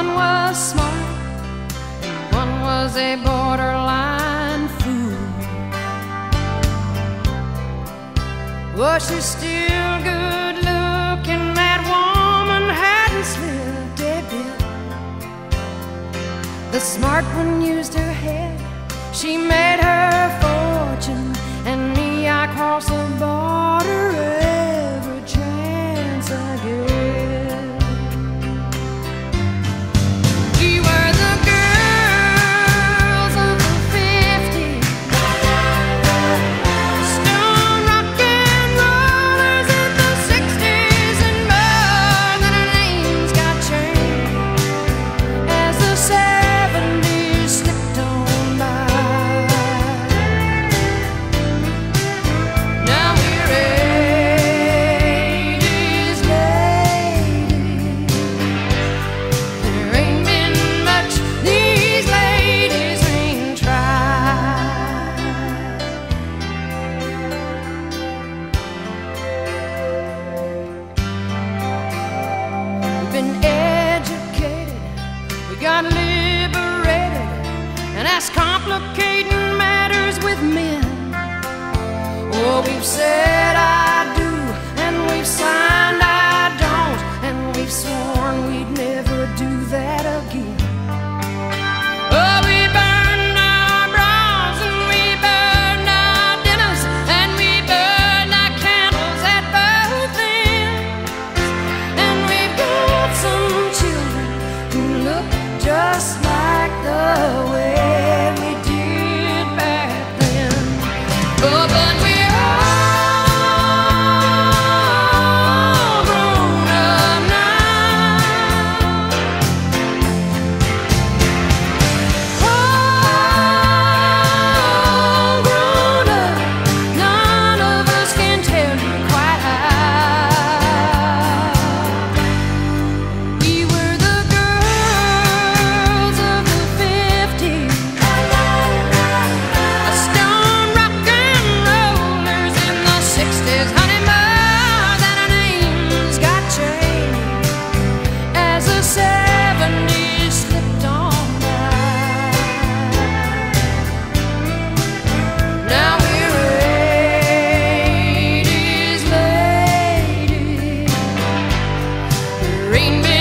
One was smart, one was a borderline fool. Was she still good looking? That woman hadn't slipped a bit. The smart one used her head, she made her fortune, and me, I crossed the border. Been educated, we got liberated, and that's complicating matters with men. Oh, we've said rain.